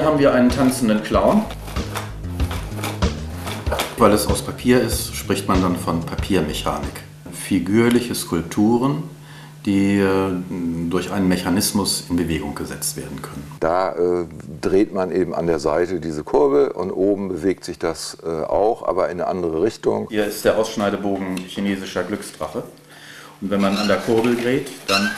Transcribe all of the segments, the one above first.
Hier haben wir einen tanzenden Clown. Weil es aus Papier ist, spricht man dann von Papiermechanik. Figürliche Skulpturen, die äh, durch einen Mechanismus in Bewegung gesetzt werden können. Da äh, dreht man eben an der Seite diese Kurbel und oben bewegt sich das äh, auch, aber in eine andere Richtung. Hier ist der Ausschneidebogen chinesischer Glücksdrache. Und wenn man an der Kurbel dreht, dann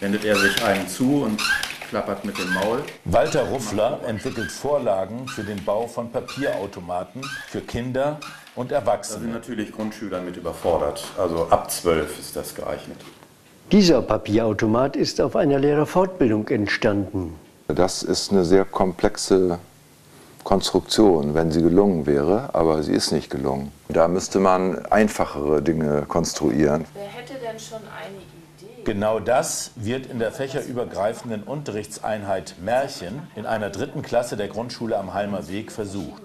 wendet er sich einen zu und klappert mit dem Maul. Walter Ruffler entwickelt Vorlagen für den Bau von Papierautomaten für Kinder und Da sind Erwachsene. natürlich Grundschüler mit überfordert. Also ab 12 ist das geeignet. Dieser Papierautomat ist auf einer Lehrerfortbildung entstanden. Das ist eine sehr komplexe Konstruktion, wenn sie gelungen wäre, aber sie ist nicht gelungen. Da müsste man einfachere Dinge konstruieren. Wer hätte denn schon eine Idee? Genau das wird in der fächerübergreifenden Unterrichtseinheit Märchen in einer dritten Klasse der Grundschule am Halmer Weg versucht.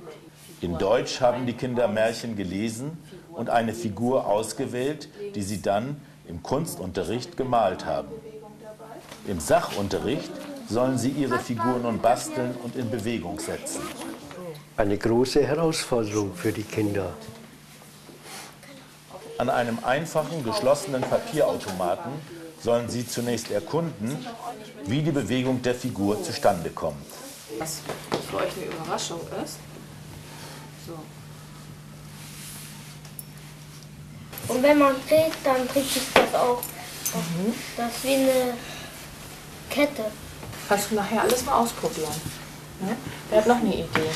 In Deutsch haben die Kinder Märchen gelesen und eine Figur ausgewählt, die sie dann im Kunstunterricht gemalt haben. Im Sachunterricht sollen sie ihre Figur nun basteln und in Bewegung setzen. Eine große Herausforderung für die Kinder. An einem einfachen, geschlossenen Papierautomaten sollen sie zunächst erkunden, wie die Bewegung der Figur zustande kommt. Was für euch eine Überraschung ist. So. Und wenn man dreht, dann dreht sich das auch. Das ist wie eine Kette. Kannst du nachher alles mal ausprobieren. Ne? Wer hat noch eine Idee?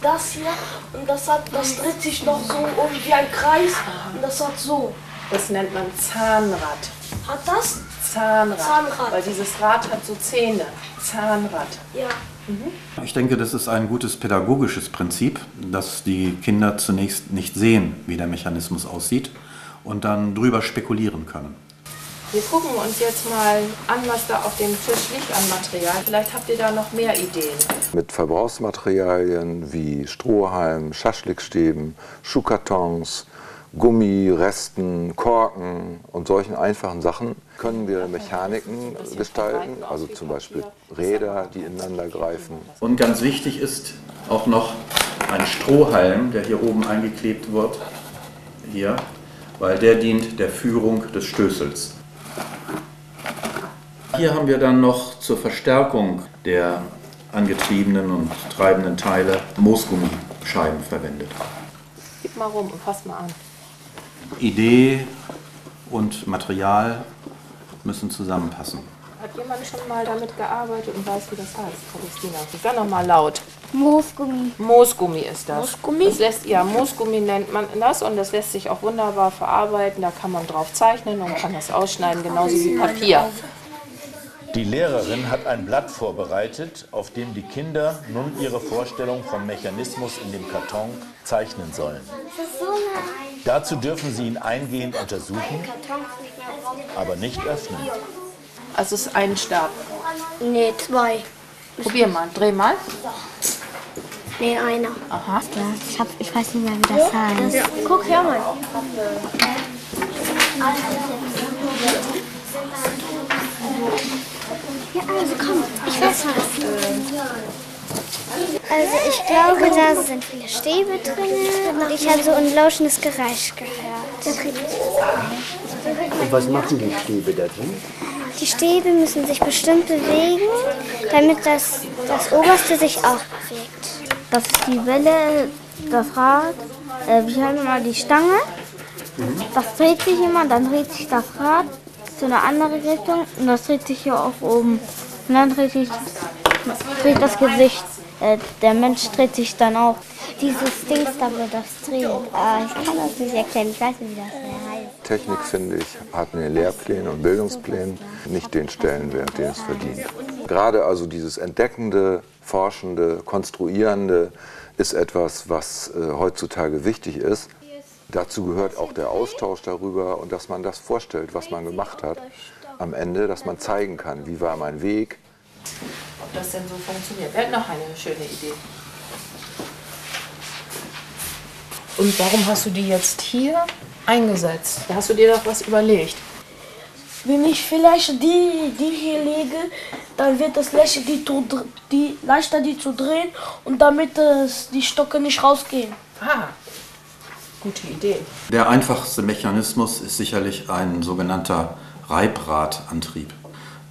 Das hier und das hat, das dreht sich noch so um wie ein Kreis und das hat so. Das nennt man Zahnrad. Hat das? Zahnrad. Zahnrad. Weil dieses Rad hat so Zähne. Zahnrad. Ja. Ich denke, das ist ein gutes pädagogisches Prinzip, dass die Kinder zunächst nicht sehen, wie der Mechanismus aussieht und dann drüber spekulieren können. Wir gucken uns jetzt mal an, was da auf dem Tisch liegt an Material. Vielleicht habt ihr da noch mehr Ideen. Mit Verbrauchsmaterialien wie Strohhalm, Schaschlikstäben, Schuhkartons, Gummi, Resten, Korken und solchen einfachen Sachen können wir Mechaniken gestalten, also zum Beispiel Räder, die ineinander greifen. Und ganz wichtig ist auch noch ein Strohhalm, der hier oben eingeklebt wird, hier, weil der dient der Führung des Stößels. Hier haben wir dann noch zur Verstärkung der angetriebenen und treibenden Teile Moosgummischeiben verwendet. Gib mal rum und fass mal an. Idee und Material müssen zusammenpassen. Hat jemand schon mal damit gearbeitet und weiß, wie das heißt? Palästina. Sag noch mal laut. Moosgummi. Moosgummi ist das. Moosgummi? Das lässt, ja, Moosgummi nennt man das und das lässt sich auch wunderbar verarbeiten. Da kann man drauf zeichnen und kann das ausschneiden, genauso wie Papier. Die Lehrerin hat ein Blatt vorbereitet, auf dem die Kinder nun ihre Vorstellung vom Mechanismus in dem Karton zeichnen sollen. Dazu dürfen sie ihn eingehend untersuchen, aber nicht öffnen. Also es ist ein Stab. Nee, zwei. Probier mal, dreh mal. Nee, einer. Aha. Ich, hab, ich weiß nicht mehr, wie das heißt. Ja. Guck her mal. Ja, also komm, ich weiß was. Also ich glaube, da sind viele Stäbe drin und ich habe so ein lauschendes Geräusch gehört. Und was machen die Stäbe da drin? Die Stäbe müssen sich bestimmt bewegen, damit das, das Oberste sich auch bewegt. Das ist die Welle, das Rad, äh, wie heißt mal die Stange. Das dreht sich immer, dann dreht sich das Rad zu einer anderen Richtung und das dreht sich hier auch oben. Und dann dreht sich dreht das Gesicht. Äh, der Mensch dreht sich dann auch. Dieses Dings da, wo das dreht. Ah, ich kann das nicht erklären, ich weiß nicht, wie das heißt. Technik, finde ich, hat in den Lehrplänen und Bildungsplänen nicht den Stellenwert, den es verdient. Gerade also dieses Entdeckende, Forschende, Konstruierende ist etwas, was äh, heutzutage wichtig ist. Dazu gehört auch der Austausch darüber und dass man das vorstellt, was man gemacht hat. Am Ende, dass man zeigen kann, wie war mein Weg. Ob das denn so funktioniert. Wer hat noch eine schöne Idee? Und warum hast du die jetzt hier eingesetzt? Da hast du dir doch was überlegt. Wenn ich vielleicht die, die hier lege, dann wird es leichter die, zu die, leichter die zu drehen und damit es, die Stocke nicht rausgehen. Ah, gute Idee. Der einfachste Mechanismus ist sicherlich ein sogenannter Reibradantrieb.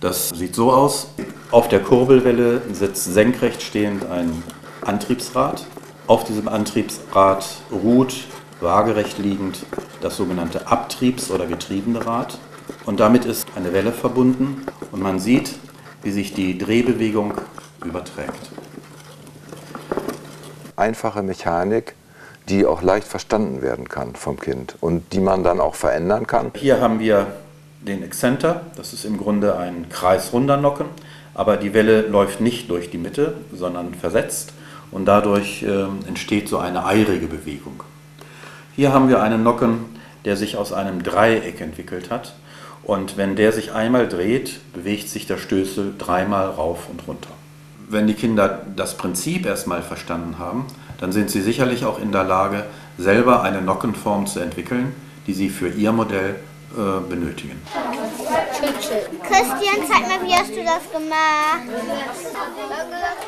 Das sieht so aus. Auf der Kurbelwelle sitzt senkrecht stehend ein Antriebsrad. Auf diesem Antriebsrad ruht waagerecht liegend das sogenannte Abtriebs- oder getriebene Rad. Und damit ist eine Welle verbunden und man sieht, wie sich die Drehbewegung überträgt. Einfache Mechanik, die auch leicht verstanden werden kann vom Kind und die man dann auch verändern kann. Hier haben wir den Exzenter, das ist im Grunde ein kreisrunder Nocken, aber die Welle läuft nicht durch die Mitte, sondern versetzt und dadurch äh, entsteht so eine eirige Bewegung. Hier haben wir einen Nocken, der sich aus einem Dreieck entwickelt hat und wenn der sich einmal dreht, bewegt sich der Stößel dreimal rauf und runter. Wenn die Kinder das Prinzip erstmal verstanden haben, dann sind sie sicherlich auch in der Lage, selber eine Nockenform zu entwickeln, die sie für ihr Modell äh, benötigen. Christian, zeig mal, wie hast du das gemacht?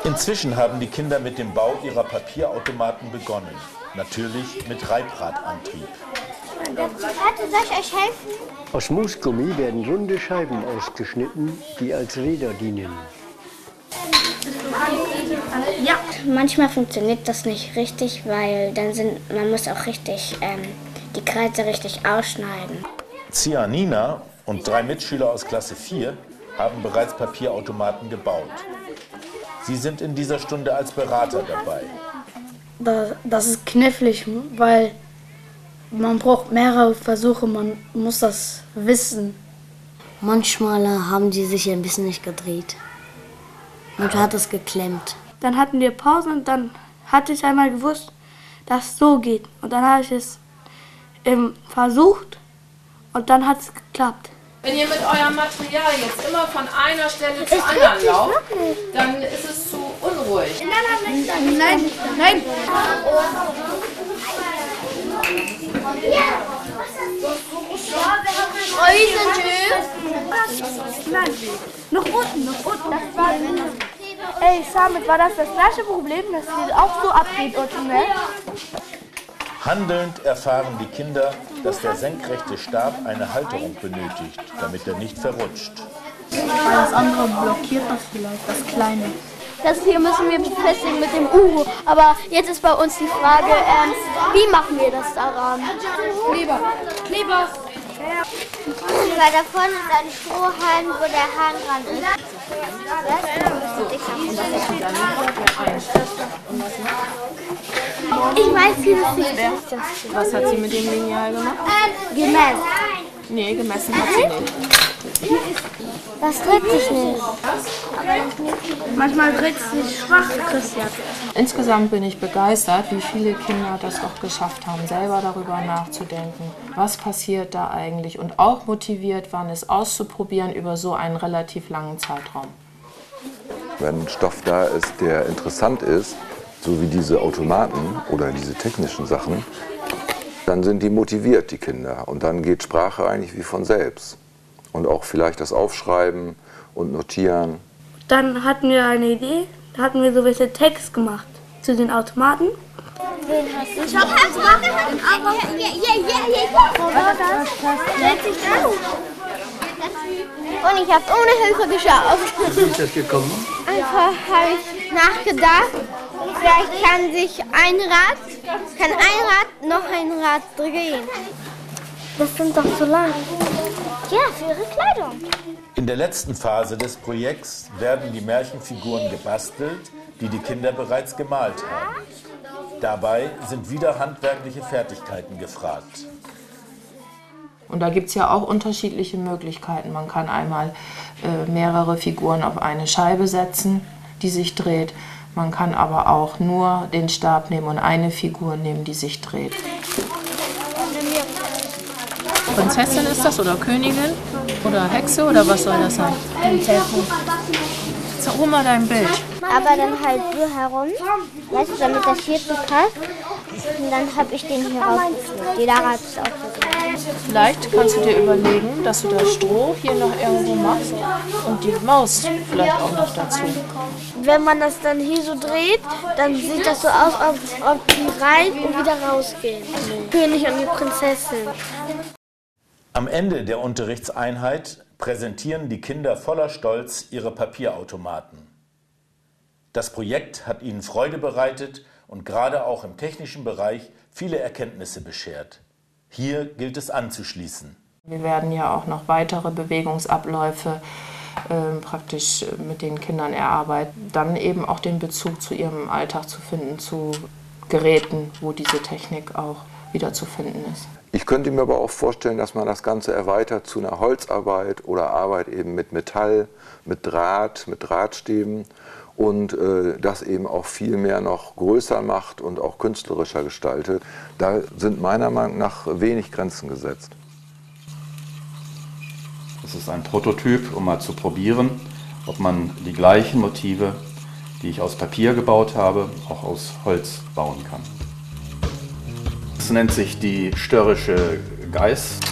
Inzwischen haben die Kinder mit dem Bau ihrer Papierautomaten begonnen. Natürlich mit Reibradantrieb. Warte, soll ich euch helfen? Aus Moosgummi werden runde Scheiben ausgeschnitten, die als Räder dienen. Ja, manchmal funktioniert das nicht richtig, weil dann sind, man muss auch richtig ähm, die Kreise richtig ausschneiden. Cianina und drei Mitschüler aus Klasse 4 haben bereits Papierautomaten gebaut. Sie sind in dieser Stunde als Berater dabei. Da, das ist knifflig, weil man braucht mehrere Versuche, man muss das wissen. Manchmal äh, haben die sich ein bisschen nicht gedreht. Manchmal hat es geklemmt. Dann hatten wir Pause und dann hatte ich einmal gewusst, dass es so geht. Und dann habe ich es ähm, versucht und dann hat es geklappt. Wenn ihr mit eurem Material jetzt immer von einer Stelle zur anderen lauft, dann ist es zu unruhig. Nein, nein. Nein, noch unten, noch unten. Das war Ey, Samit, war das das gleiche Problem, dass sie auch so abgeht unten, ne? Handelnd erfahren die Kinder, dass der senkrechte Stab eine Halterung benötigt, damit er nicht verrutscht. Weil das andere blockiert das vielleicht, das kleine. Das hier müssen wir befestigen mit dem Uhu. Aber jetzt ist bei uns die Frage, ähm, wie machen wir das daran? Kleber. Kleber. Weil da vorne ist ein Strohhalm, wo der Hahn dran ist. Ich weiß, wie das nicht Was hat sie mit dem Lineal gemacht? Gemessen. Nee, gemessen hat sie nicht. Das dreht sich nicht. Manchmal dreht es sich schwach, Christian. Insgesamt bin ich begeistert, wie viele Kinder das doch geschafft haben, selber darüber nachzudenken, was passiert da eigentlich und auch motiviert waren, es auszuprobieren über so einen relativ langen Zeitraum. Wenn ein Stoff da ist, der interessant ist, so wie diese Automaten oder diese technischen Sachen, dann sind die motiviert, die Kinder. Und dann geht Sprache eigentlich wie von selbst. Und auch vielleicht das Aufschreiben und Notieren. Dann hatten wir eine Idee, da hatten wir so welche Text gemacht zu den Automaten. Ich hab das gemacht. Ja, ja, ja, ja. Oder das dreht sich auf. Und ich hab's ohne Hilfe geschafft. Wie ist das gekommen? Einfach habe ich nachgedacht. Vielleicht kann sich ein Rad, kann ein Rad noch ein Rad drehen. Das sind doch so lang. Ja, für ihre Kleidung. In der letzten Phase des Projekts werden die Märchenfiguren gebastelt, die die Kinder bereits gemalt haben. Dabei sind wieder handwerkliche Fertigkeiten gefragt. Und da gibt es ja auch unterschiedliche Möglichkeiten. Man kann einmal äh, mehrere Figuren auf eine Scheibe setzen, die sich dreht. Man kann aber auch nur den Stab nehmen und eine Figur nehmen, die sich dreht. Prinzessin ist das oder Königin oder Hexe oder was soll das sein? Prinzessin. hol mal dein Bild. Aber dann halt so herum, weißt du, damit das hier zu passt. Und dann habe ich den hier hat es auch Vielleicht kannst du dir überlegen, dass du das Stroh hier noch irgendwo machst und die Maus vielleicht auch noch dazu. Wenn man das dann hier so dreht, dann sieht das so aus, als ob die rein und wieder rausgehen. König und die Prinzessin. Am Ende der Unterrichtseinheit präsentieren die Kinder voller Stolz ihre Papierautomaten. Das Projekt hat ihnen Freude bereitet und gerade auch im technischen Bereich viele Erkenntnisse beschert. Hier gilt es anzuschließen. Wir werden ja auch noch weitere Bewegungsabläufe äh, praktisch mit den Kindern erarbeiten. Dann eben auch den Bezug zu ihrem Alltag zu finden, zu Geräten, wo diese Technik auch wieder zu finden ist. Ich könnte mir aber auch vorstellen, dass man das Ganze erweitert zu einer Holzarbeit oder Arbeit eben mit Metall, mit Draht, mit Drahtstäben und äh, das eben auch viel mehr noch größer macht und auch künstlerischer gestaltet. Da sind meiner Meinung nach wenig Grenzen gesetzt. Das ist ein Prototyp, um mal zu probieren, ob man die gleichen Motive, die ich aus Papier gebaut habe, auch aus Holz bauen kann. Das nennt sich die störrische Geist.